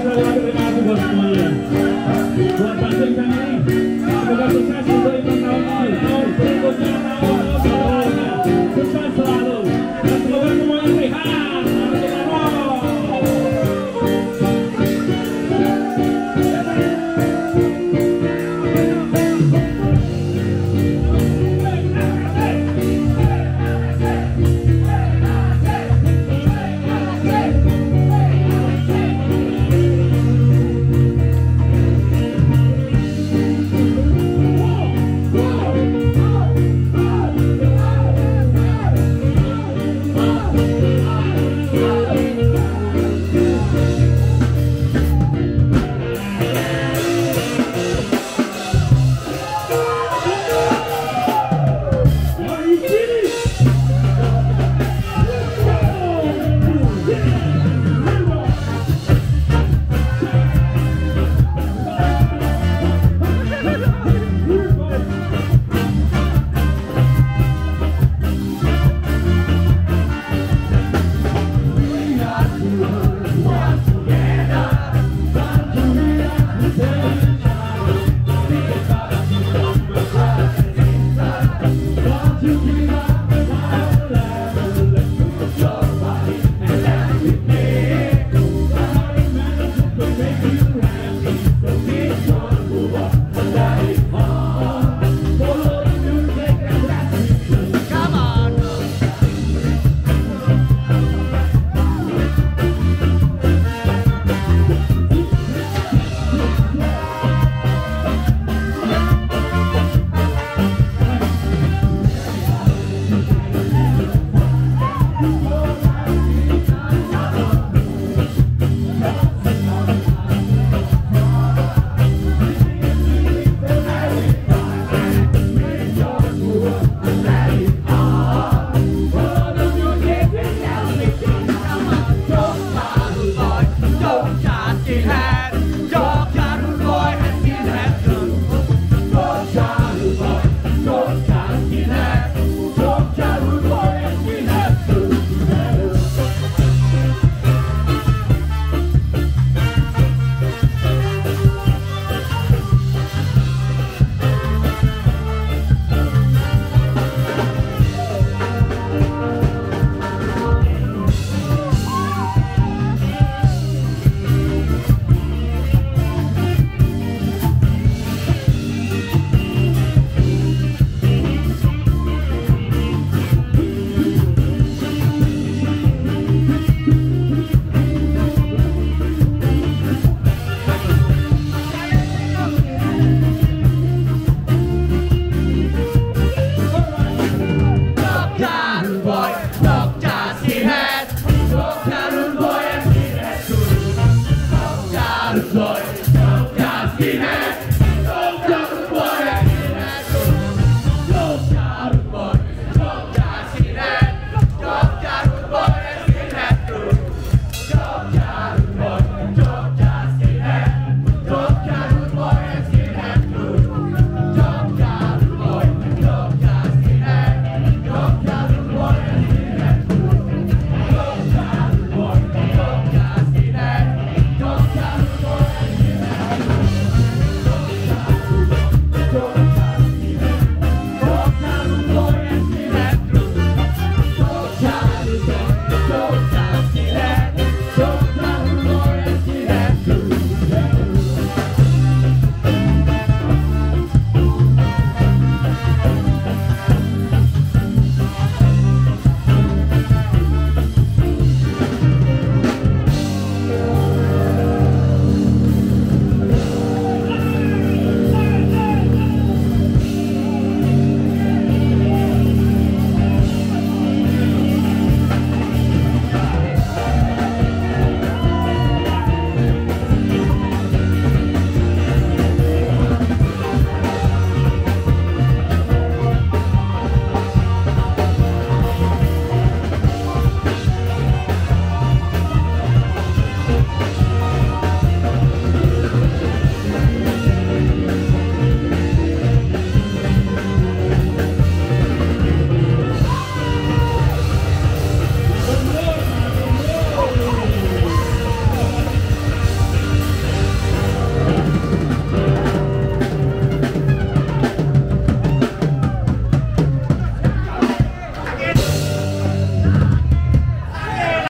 Thank you. Auntie had. life.